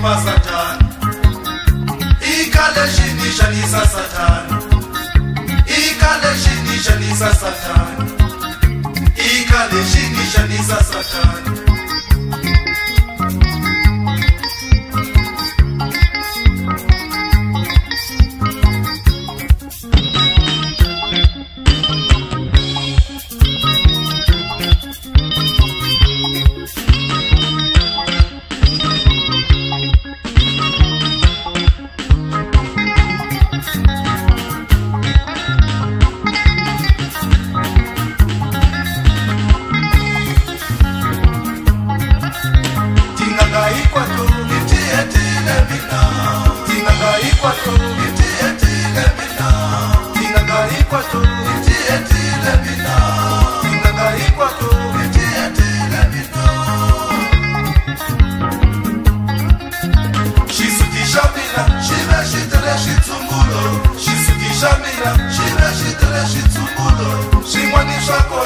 lipasa njani ikaleshinisha ni sasa tano ikaleshinisha ni sasa tano ikaleshinisha ni sasa tano saco